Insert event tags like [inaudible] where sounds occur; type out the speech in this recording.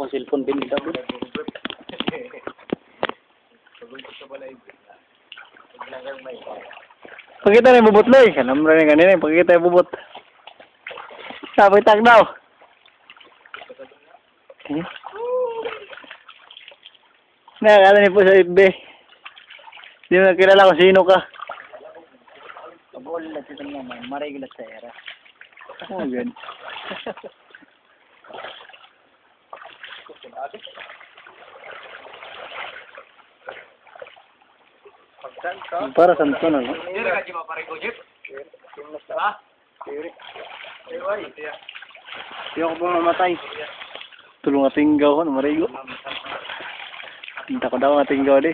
akong cellphone din dito. Pagkita na yung bubot loy. Alam mo rin kanina yung pagkita yung bubot. Sabi tag daw. Eh? Nakakala niyo po sa FB. Hindi mo nakilala kung sino ka. Pag-all na naman, maregulat sa era. Oh, good. [laughs] Para sa ito na. no? Hindi ka di mapare ko, Jeep? Ha? Ewan. Hindi ako pa mamatay. Tulong nga tinggaw ko, marigo. Tinta ko daw nga tinggaw di.